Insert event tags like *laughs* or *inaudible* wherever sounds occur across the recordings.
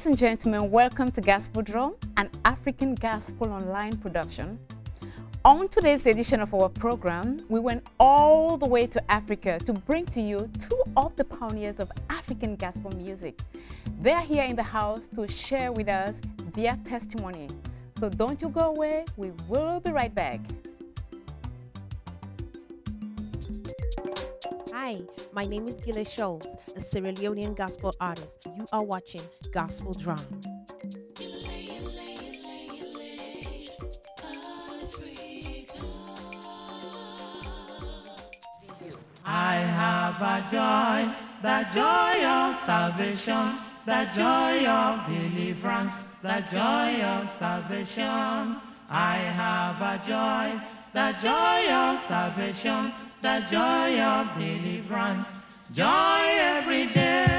Ladies and gentlemen, welcome to Gospel Drum, an African Gospel online production. On today's edition of our program, we went all the way to Africa to bring to you two of the pioneers of African gospel music. They are here in the house to share with us their testimony. So don't you go away, we will be right back. Hi, my name is Gile Scholes, a Sierra Leonean gospel artist. You are watching Gospel Drum. I have a joy, the joy of salvation, the joy of deliverance, the joy of salvation. I have a joy, the joy of salvation, the joy of deliverance, joy every day.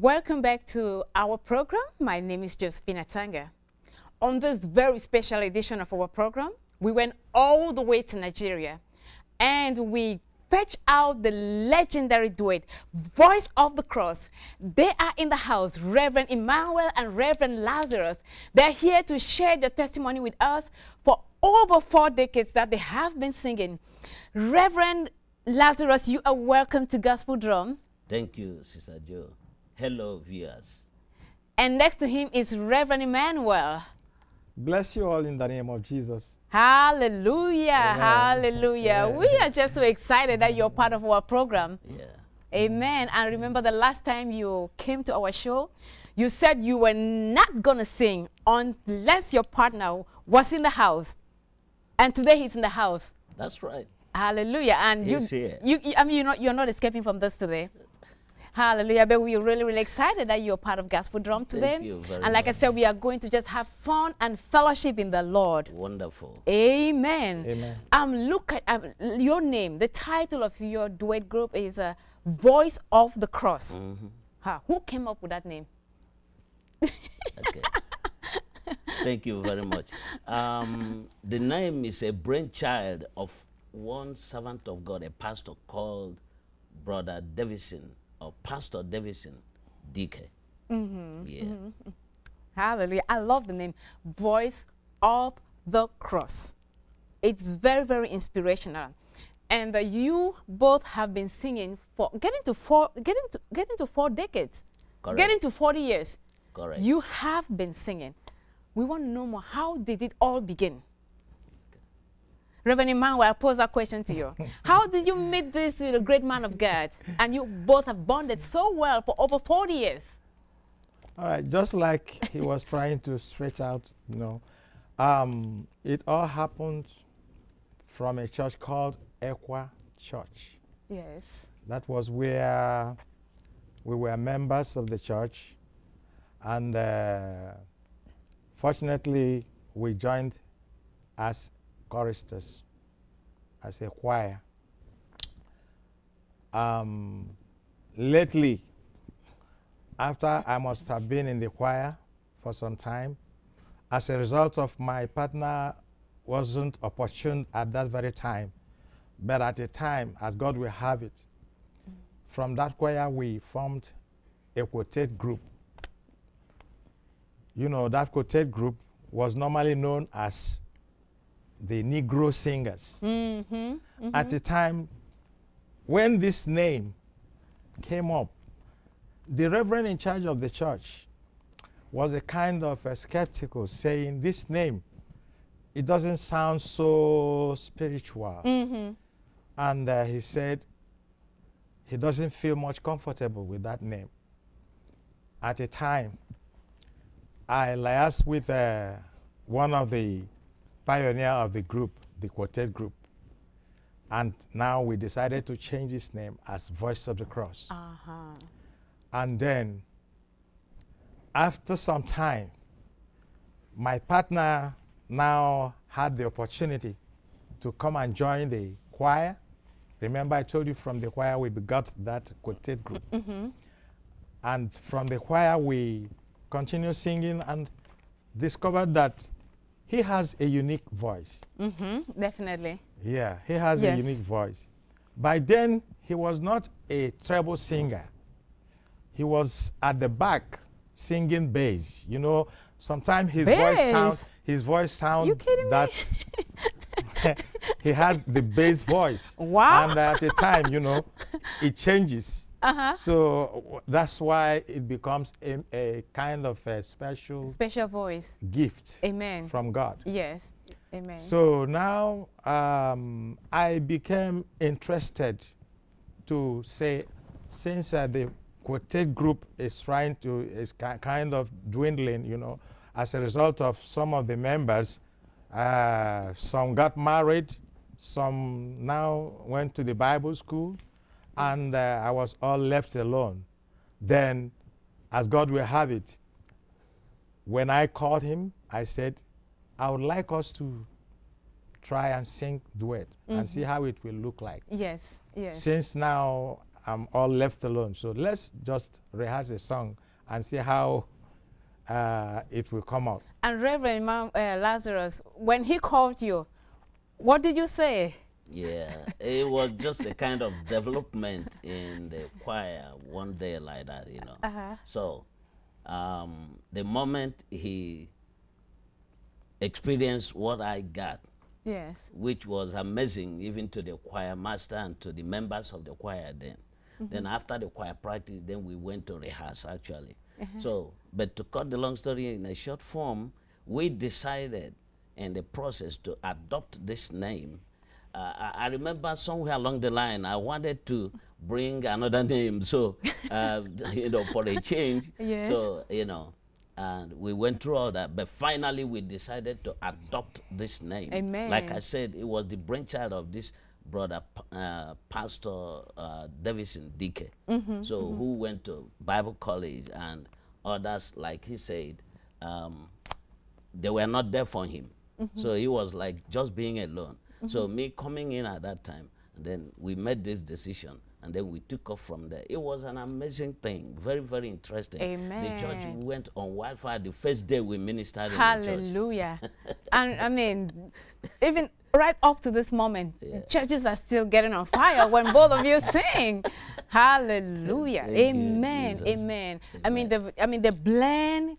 Welcome back to our program. My name is Josephina Tanga. On this very special edition of our program, we went all the way to Nigeria and we fetched out the legendary duet, Voice of the Cross. They are in the house, Reverend Emmanuel and Reverend Lazarus. They're here to share their testimony with us for over four decades that they have been singing. Reverend Lazarus, you are welcome to Gospel Drum. Thank you, Sister Joe. Hello, viewers. And next to him is Reverend Emmanuel. Bless you all in the name of Jesus. Hallelujah. Amen. Hallelujah. Amen. We are just so excited that you're part of our program. Yeah. Amen. And remember the last time you came to our show, you said you were not going to sing unless your partner was in the house. And today he's in the house. That's right. Hallelujah. And you, He's here. you, you- I mean, you're not, you're not escaping from this today. Hallelujah. But we're really, really excited that you're part of Gospel Drum today. Thank you very and like I said, we are going to just have fun and fellowship in the Lord. Wonderful. Amen. Amen. Um, look at um, your name. The title of your duet group is uh, Voice of the Cross. Mm-hmm. Ha, who came up with that name? Okay. *laughs* Thank you very much. Um, the name is a brainchild of one servant of God, a pastor called Brother Davison or Pastor Davison Dike. Mm-hmm. Yeah. Hallelujah. I love the name Voice of the Cross. It's very, very inspirational. And uh, you both have been singing for getting to four getting to getting to four decades. It's Correct. getting to 40 years. Correct. You have been singing. We want to know more. How did it all begin? Reverend Emmanuel, I'll pose that question to you. *laughs* How did you meet this great man of God? And you both have bonded so well for over 40 years. All right, just like he was *laughs* trying to stretch out, you know, um, it all happened from a church called Equa Church. Yes. That was where we were members of the church, and uh, fortunately, we joined as choristers, as a choir. Um, lately, after I must have been in the choir for some time, as a result of my partner wasn't opportune at that very time, but at a time, as God will have it, from that choir we formed a quartet group. You know, that quartet group was normally known as the Negro Singers. Mm-hmm. At the time, when this name came up, the reverend in charge of the church was a kind of a skeptical, saying, This name, it doesn't sound so spiritual. Mm-hmm. And uh, he said he doesn't feel much comfortable with that name. At the time, I liaised with uh, one of the pioneer of the group, the quartet group. And now we decided to change his name as Voice of the Cross. Uh-huh. And then, after some time, my partner now had the opportunity to come and join the choir. Remember, I told you from the choir we begot that quartet group. And from the choir, we continued singing and discovered that he has a unique voice. Mm-hmm. Definitely. Yeah, he has a unique voice. By then, he was not a treble singer. He was at the back singing bass. You know, sometimes his voice sound his voice sound You kidding that *laughs* *laughs* he has the bass voice. Wow. And at the time, you know, it changes. Uh-huh. So w- that's why it becomes a, a kind of a special Special voice. gift Amen. from God. Yes. Amen. So now um, I became interested to say, since uh, the quartet group is trying to is ki- kind of dwindling, you know, as a result of some of the members, uh, some got married, some now went to the Bible school, and uh, I was all left alone. Then, as God will have it, when I called him, I said, I would like us to try and sing duet and see how it will look like. yes. Yes. Since now I'm all left alone, so let's just rehearse a song and see how uh, it will come out. And Reverend Imam, uh, Lazarus, when he called you, what did you say? Yeah, it was just a kind of development in the choir one day like that, you know. Uh-huh. So, um, the moment he experienced what I got, Yes. which was amazing even to the choir master and to the members of the choir then. Then after the choir practice, then we went to rehearse actually. So, but to cut the long story in a short form, we decided in the process to adopt this name. Uh, I, remember somewhere along the line, I wanted to bring another *laughs* name. So, uh, *laughs* you know, for a change. Yes. So, you know, and we went through all that. But finally, we decided to adopt this name. Amen. Like I said, it was the brainchild of this brother, uh, Pastor uh, Davison Dike. so, who went to Bible college and others, like he said, um, they were not there for him. So he was like just being alone. So mm-hmm. me coming in at that time, and then we made this decision, and then we took off from there. It was an amazing thing, very very interesting. The church went on wildfire the first day we ministered in the church. Hallelujah. *laughs* and I mean, even right up to this moment, churches are still getting on fire when both of you sing. *laughs* Hallelujah. You, Amen. Amen. I mean the I mean the blend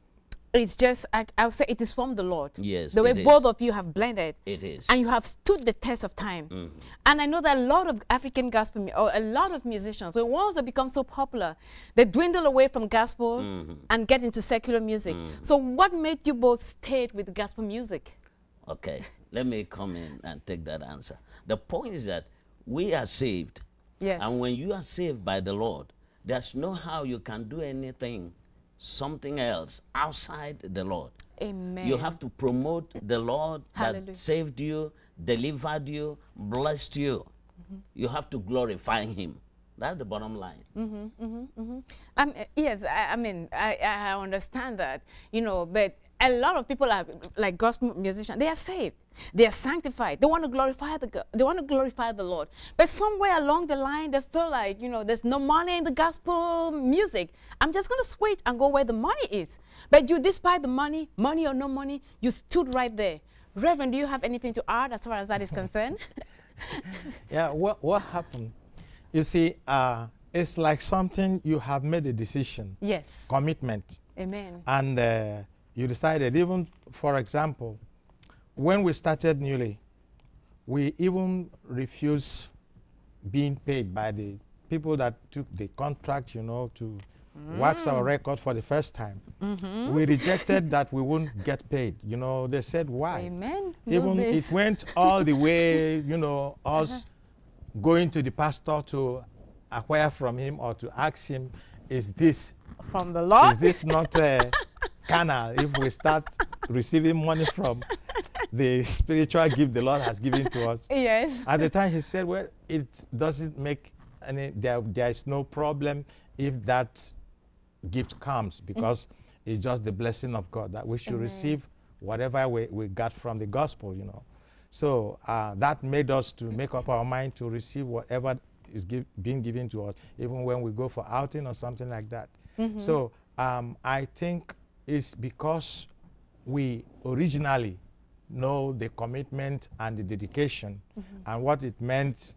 is just I, I'll say it is from the Lord. Yes, The way it is. both of you have blended. It is. And you have stood the test of time. Mm-hmm. And I know that a lot of African gospel, or a lot of musicians, when ones that become so popular, they dwindle away from gospel mm-hmm. and get into secular music. Mm-hmm. So, what made you both stay with gospel music? Okay, let me come in and take that answer. The point is that we are saved. Yes. And when you are saved by the Lord, there's no how you can do anything, something else outside the Lord. Amen. You have to promote the Lord Hallelujah. that saved you, delivered you, blessed you. Mm-hmm. You have to glorify Him. That's the bottom line. Um, uh, yes, I, I mean, I, I understand that, you know, but a lot of people are like gospel musicians. They are saved. They are sanctified. They want to glorify the go- they want to glorify the Lord. But somewhere along the line, they feel like you know, there's no money in the gospel music. I'm just gonna switch and go where the money is. But you, despite the money, money or no money, you stood right there. Reverend, do you have anything to add as far as that is concerned? *laughs* Yeah, what, what happened? You see, uh, it's like something you have made a decision, yes. commitment, Amen. and uh, you decided, even for example, when we started newly, we even refused being paid by the people that took the contract, you know, to wax our mm. record for the first time. Mm-hmm. We rejected that we wouldn't get paid. You know, they said, why? Amen. Even it went all the way, *laughs* you know, us uh-huh. going to the pastor to acquire from him or to ask him, is this From the Lord. is this not uh, carnal if we start receiving money from the spiritual gift the Lord has given to us? Yes. At the time, he said, well, it doesn't make any, there, there is no problem if that gift comes because it's just the blessing of God that we should receive whatever we, we got from the gospel, you know. So uh, that made us to make up our mind to receive whatever is give, being given to us, even when we go for outing or something like that. So um, I think it's because we originally know the commitment and the dedication and what it meant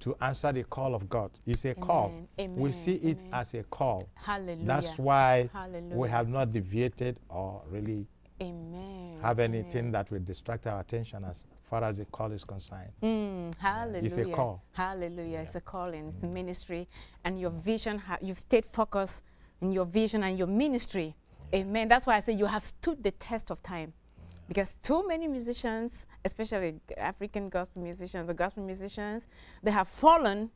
to answer the call of God. It's a call. Amen. We see Amen. it as a call. Hallelujah. That's why we have not deviated or really Amen. have anything that will distract our attention as far as the call is concerned. Mm, hallelujah. It's a call. Hallelujah. It's a calling. It's a ministry. And your vision, ha- you've stayed focused in your vision and your ministry. Amen. That's why I say you have stood the test of time. Because too many musicians, especially African gospel musicians or gospel musicians, they have fallen,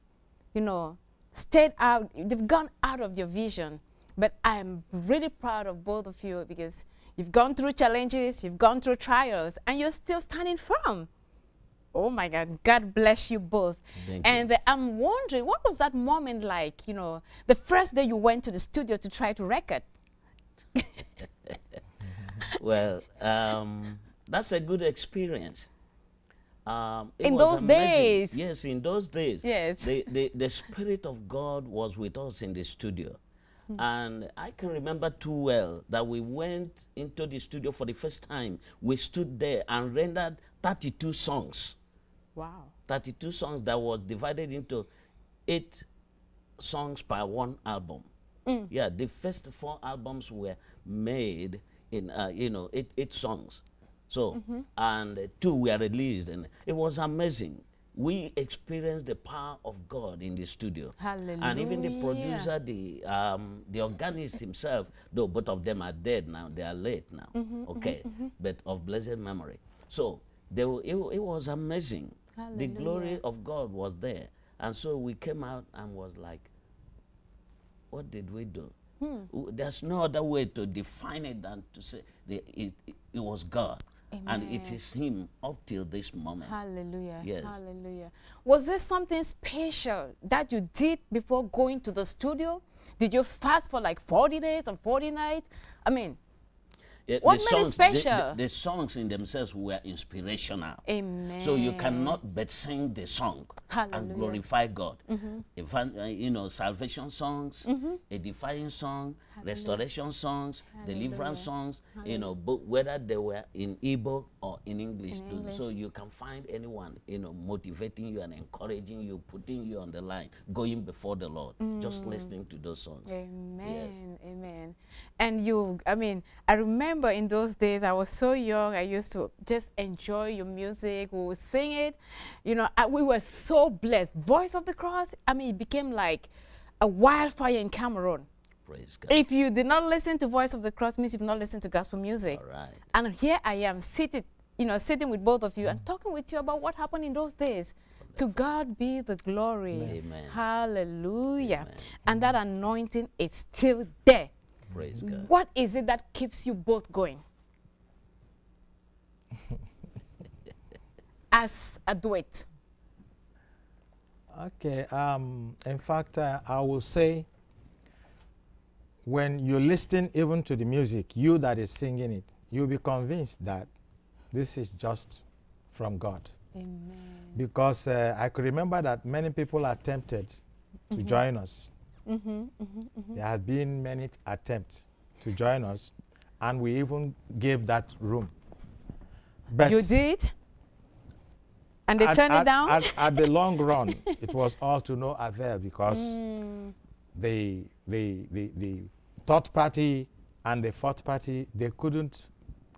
you know, stayed out, they've gone out of their vision. But I'm really proud of both of you because you've gone through challenges, you've gone through trials, and you're still standing firm. Oh my God, God bless you both. Thank and uh, I'm wondering, what was that moment like, you know, the first day you went to the studio to try to record? *laughs* Well, um, that's a good experience. Um, it In those amazing. days. Yes, in those days. Yes. The, the, the Spirit of God was with us in the studio. Hmm. And I can remember too well that we went into the studio for the first time. We stood there and rendered 32 songs. Wow. 32 songs that was divided into eight songs per one album. Yeah, the first four albums were made in, uh, you know, eight, eight songs. So, and uh, two were released, and it was amazing. We experienced the power of God in the studio. And even the producer, the, um, the organist himself, though both of them are dead now, they are late now, okay, but of blessed memory. So, they, were- it, it was amazing. The glory of God was there. And so we came out and was like, what did we do? Hmm. There's no other way to define it than to say the, it, it, it was God. And it is Him up till this moment. Hallelujah. Yes. Hallelujah. Was there something special that you did before going to the studio? Did you fast for like 40 days or 40 nights? I mean, Yeah, What the made it songs, the- the- The, songs in themselves were inspirational. amen. So you cannot but sing the song Hallelujah. and glorify God. Mm-hmm. Evan- uh, you know, salvation songs, mm-hmm. edifying song, restoration songs, deliverance songs. You know, but whether they were in Igbo or in English, In. English. so you can find anyone, you know, motivating you and encouraging you, putting you on the line, going before the Lord, just mm. listening to those songs. Amen. Amen. And you, I mean, I remember in those days I was so young. I used to just enjoy your music. We would sing it. You know, I, we were so blessed. Voice of the Cross. I mean, it became like a wildfire in Cameroon. Praise God. If you did not listen to Voice of the Cross, means you've not listened to gospel music. All right. And here I am seated, you know, sitting with both of you and talking with you about what happened in those days. To God be the glory. Amen. Hallelujah. Amen. And that anointing is still there. Praise God. What is it that keeps you both going? *laughs* As a duet. Okay. Um, in fact, uh, I will say when you listen even to the music, you that is singing it, you'll be convinced that this is just from God. Amen. Because uh, I could remember that many people attempted to join us. There has been many attempts to join us, and we even gave that room. But You did? And they at, turned at- it down? At, at the *laughs* long run, it was all to no avail because Mm. the, the, the, the third party and the fourth party, they couldn't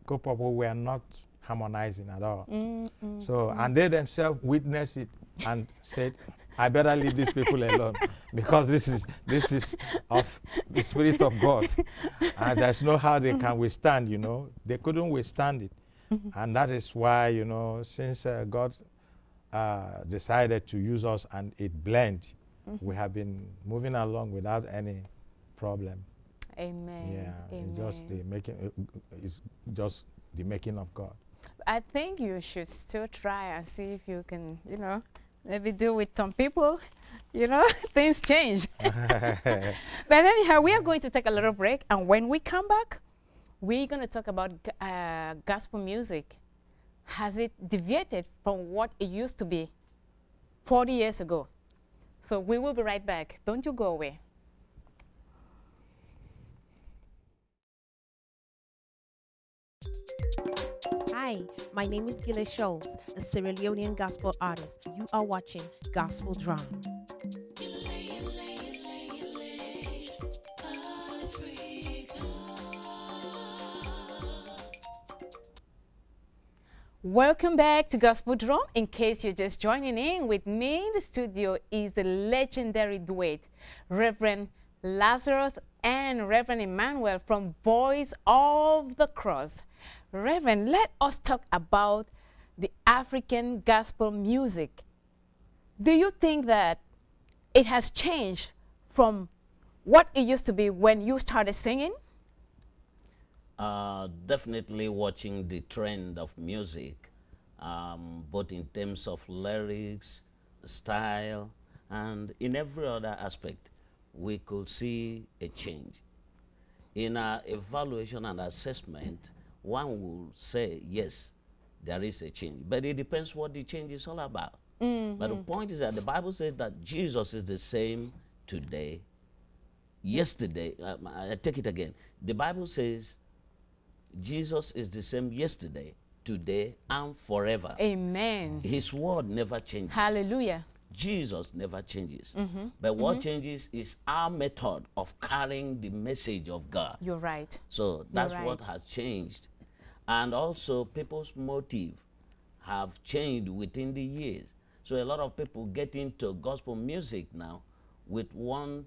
cope up. We were not harmonizing at all. Mm, mm. So, and they themselves witnessed it and said, I better leave these people alone because this is, this is of the Spirit of God. and there's no how they can withstand, you know. They couldn't withstand it. And that is why, you know, since uh, God uh, decided to use us and it blend, we have been moving along without any problem. Amen. yeah, Amen. it's just the making, uh, it's just the making of God. I think you should still try and see if you can, you know, maybe do with some people. You know, *laughs* things change. *laughs* but anyhow, we are going to take a little break, and when we come back, we're going to talk about uh, gospel music. Has it deviated from what it used to be 40 years ago? So we will be right back. Don't you go away. Hi, my name is Gile Scholes, a Sierra Leonean gospel artist. You are watching Gospel Drum. Welcome back to Gospel Drum. In case you're just joining in with me in the studio is the legendary duet, Reverend Lazarus and Reverend Emmanuel from Voice of the Cross. Reverend, let us talk about the African gospel music. Do you think that it has changed from what it used to be when you started singing? Uh, definitely watching the trend of music, um, both in terms of lyrics, style, and in every other aspect, we could see a change. In our evaluation and assessment, one will say, yes, there is a change. But it depends what the change is all about. But the point is that the Bible says that Jesus is the same today, yesterday. um, I take it again. The Bible says Jesus is the same yesterday, today, and forever. Amen. His word never changes. Hallelujah. Jesus never changes. But what changes is our method of carrying the message of God. You're right. So that's right. what has changed. And also, people's motive have changed within the years. So a lot of people get into gospel music now with one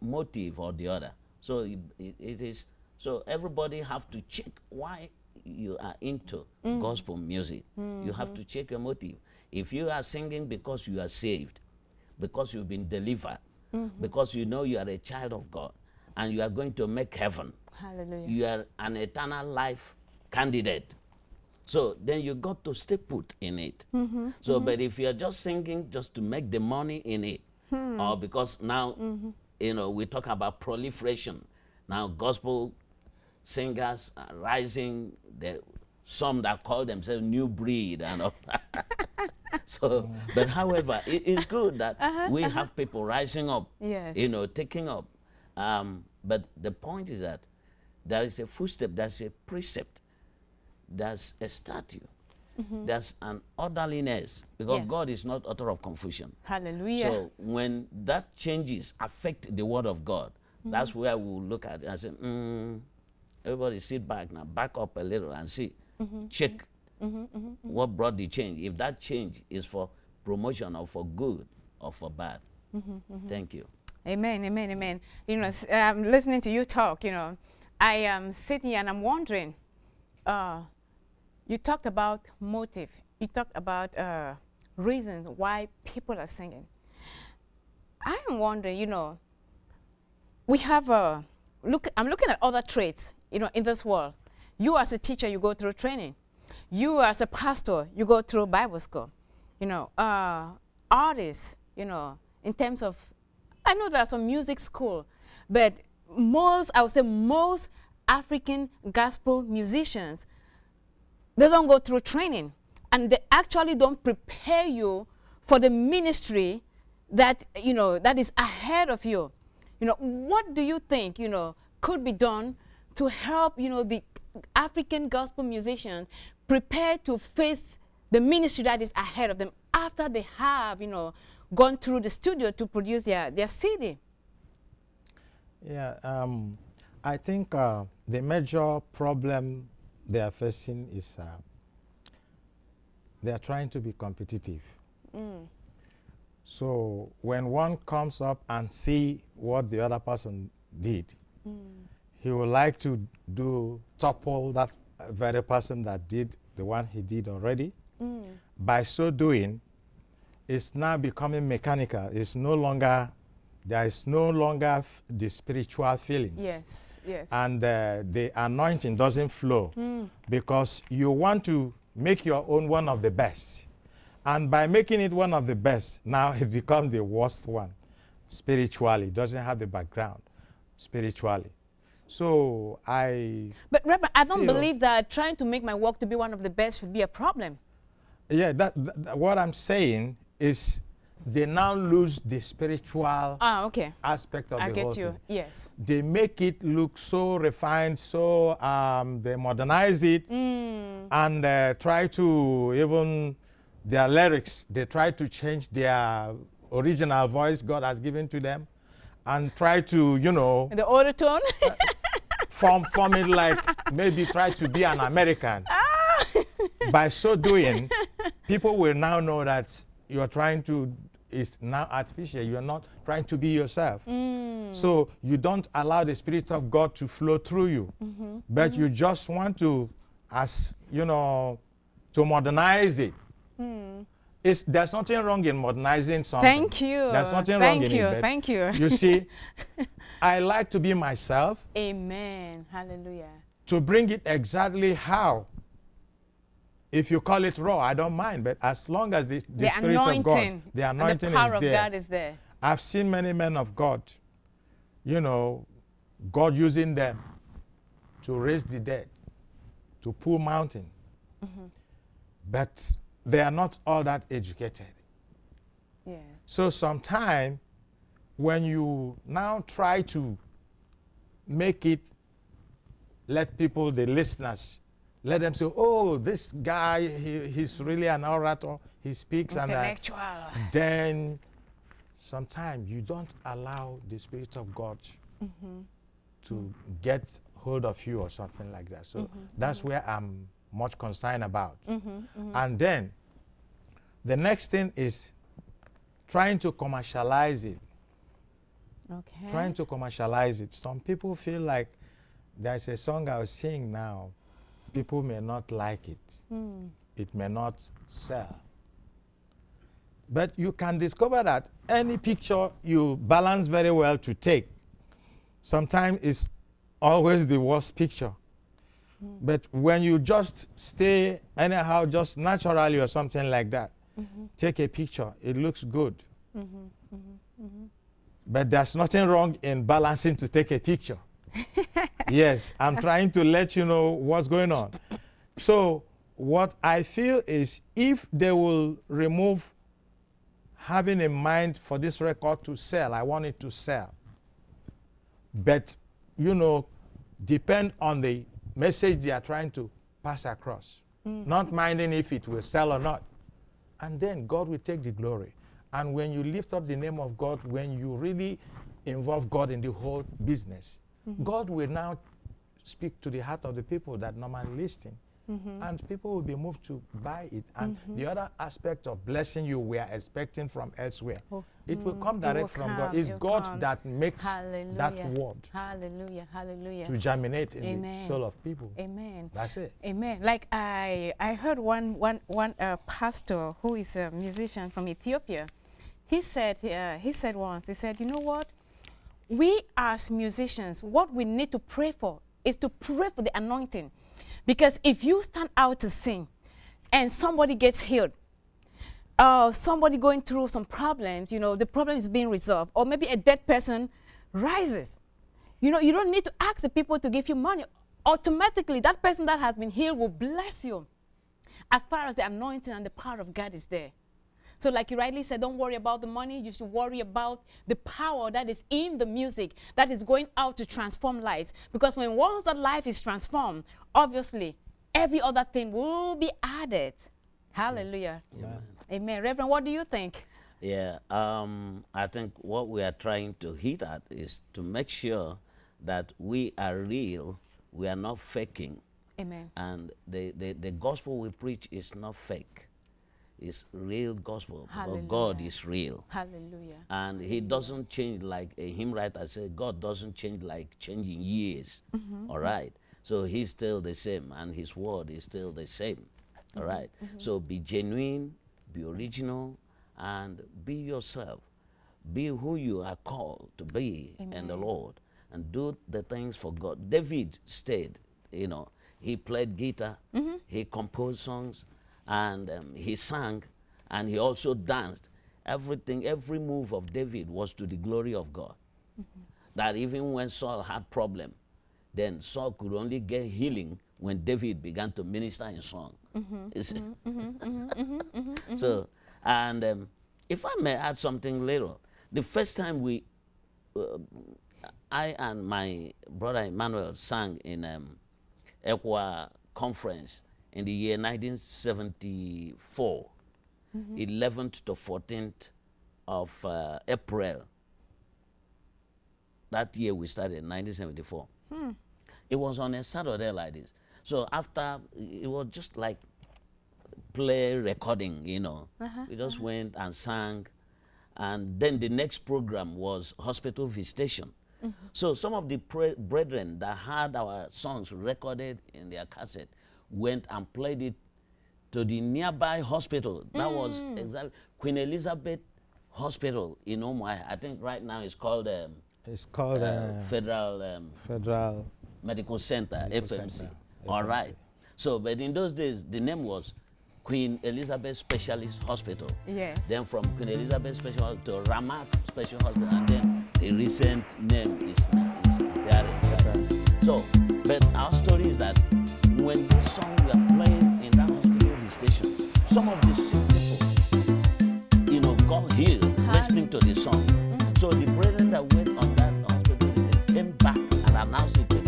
motive or the other. So it, it, it is so everybody have to check why you are into mm. gospel music. You have to check your motive. If you are singing because you are saved, because you've been delivered, mm-hmm. because you know you are a child of God and you are going to make heaven. Hallelujah. You are an eternal life candidate. So then you got to stay put in it. Mm-hmm. So, mm-hmm. but if you're just singing just to make the money in it, hmm. or because now, you know, we talk about proliferation. Now, gospel singers are rising. There, some that call themselves new breed and all that. *laughs* so, but however, it is good that *laughs* uh-huh, we uh-huh. have people rising up, Yes. you know, taking up. Um, but the point is that there is a footstep, there's a precept, there's a statue, mm-hmm. there's an orderliness, because Yes. God is not author of confusion. Hallelujah. So when that changes affect the word of God, mm-hmm. that's where we will look at it and say, mm, everybody sit back now, back up a little and see, mm-hmm. check Mm-hmm, mm-hmm, mm-hmm. what brought the change. If that change is for promotion or for good or for bad. Thank you. Amen, amen, amen. You know, I'm um, listening to you talk, you know, I am sitting here and I'm wondering, uh, you talked about motive. You talked about uh, reasons why people are singing. I am wondering, you know, we have a look. I'm looking at other traits, you know, in this world. You as a teacher, you go through training. You as a pastor, you go through Bible school. You know, uh, artists, you know, in terms of, I know there are some music school, but most, I would say, most African gospel musicians they don't go through training and they actually don't prepare you for the ministry that you know that is ahead of you you know what do you think you know could be done to help you know the african gospel musicians prepare to face the ministry that is ahead of them after they have you know gone through the studio to produce their their cd Yeah, um, I think uh, the major problem they are facing is uh, they are trying to be competitive. So when one comes up and see what the other person did, he would like to do topple that very person that did the one he did already. By so doing, it's now becoming mechanical. It's no longer there is no longer the spiritual feelings. Yes yes. And uh, the anointing doesn't flow because you want to make your own one of the best. And by making it one of the best now it becomes the worst one spiritually. It doesn't have the background spiritually so i but Reverend, i don't believe that trying to make my work to be one of the best should be a problem. Yeah that, that- what i'm saying is they now lose the spiritual ah okay. aspect of i the whole get you. thing. yes. They make it look so refined, so um, they modernize it Mm. and uh, try to even their lyrics, they try to change their original voice God has given to them and try to, you know, the order tone *laughs* form, form it like maybe try to be an American. Ah. *laughs* By so doing, people will now know that you are trying to, is now artificial. You are not trying to be yourself. Mm. So you don't allow the Spirit of God to flow through you, mm-hmm. but mm-hmm. you just want to, as you know, to modernize it. Hmm. It's, there's nothing wrong in modernizing something. Thank you. There's nothing Thank wrong you. in it. Thank you. You see, *laughs* I like to be myself Amen. Hallelujah. to bring it exactly how. If you call it raw, I don't mind, but as long as the, the, The, Spirit of God, the anointing the power is of there. God is there. I've seen many men of God, you know, God using them to raise the dead, to pull mountain. Mm-hmm. But they are not all that educated. Yes. So sometimes when you now try to make it, let people, the listeners, let them say, oh, this guy, he, he's really an orator. He speaks and Intellectual. then sometimes you don't allow the Spirit of God mm-hmm. to get hold of you or something like that. So mm-hmm. that's where I'm much concerned about. Mm-hmm, mm-hmm. And then the next thing is trying to commercialize it. Okay. Trying to commercialize it. Some people feel like there's a song I will sing now. People may not like it. Hmm. It may not sell. But you can discover that any picture you balance very well to take, sometimes it's always the worst picture. But when you just stay anyhow, just naturally or something like that, mm-hmm. take a picture, it looks good. Mm-hmm. Mm-hmm. But there's nothing wrong in balancing to take a picture. *laughs* yes, I'm trying to let you know what's going on. So, what I feel is if they will remove having in mind for this record to sell, I want it to sell. But, you know, depend on the message they are trying to pass across, mm. not minding if it will sell or not. And then God will take the glory. And when you lift up the name of God, when you really involve God in the whole business, mm-hmm. God will now speak to the heart of the people that normally listen. And people will be moved to buy it. And the other aspect of blessing you we are expecting from elsewhere, Oh, it will mm, come direct will from come, God. It's God come. that makes that word Hallelujah. Hallelujah. to germinate in the soul of people. Amen. That's it. Amen. Like I, I heard one, one, one uh, pastor who is a musician from Ethiopia. He said, uh, he said once, he said, you know what? We as musicians, what we need to pray for is to pray for the anointing, because if you stand out to sing, and somebody gets healed, uh, somebody going through some problems, you know, the problem is being resolved, or maybe a dead person rises. You know, you don't need to ask the people to give you money. Automatically, that person that has been healed will bless you as far as the anointing and the power of God is there. So, like you rightly said, don't worry about the money. You should worry about the power that is in the music that is going out to transform lives. Because when once that life is transformed, obviously, every other thing will be added. Hallelujah. Amen. Reverend, what do you think? Yeah, um, I think what we are trying to hit at is to make sure that we are real, we are not faking, Amen. and the, the, the gospel we preach is not fake. It's real gospel because God is real. Hallelujah. And he doesn't change like a hymn writer said, God doesn't change like changing years. Mm-hmm. all right. So he's still the same and his word is still the same. all mm-hmm. right. Mm-hmm. So be genuine, be original, and be yourself. Be who you are called to be in the Lord and do the things for God. David stayed, you know, he played guitar, he composed songs, and um, he sang, and he also danced. Everything, every move of David was to the glory of God. That even when Saul had problem, then Saul could only get healing when David began to minister in song. *laughs* So, and um, if I may add something little, the first time we, uh, I and my brother Emmanuel sang in um, Equa conference in the year 1974, 11th mm-hmm. to 14th of uh, April. That year we started in 1974. Hmm. It was on a Saturday like this. So after, it was just like play recording, you know. Uh-huh, we just uh-huh. went and sang. And then the next program was hospital visitation. Mm-hmm. So some of the brethren that had our songs recorded in their cassette went and played it to the nearby hospital. That was exactly Queen Elizabeth Hospital in Umuahia. I think right now it's called um, It's called uh, uh, Federal um, Federal. Medical Center, Medical FMC. Center, All FMC. right. So, but in those days, the name was Queen Elizabeth Specialist Hospital. Yes. Then from Queen Elizabeth Special Hospital to Ramat Special Hospital, and then the recent name is, is there. So, got listening to the song. So the brethren that went on that hospital visit came back and announced it to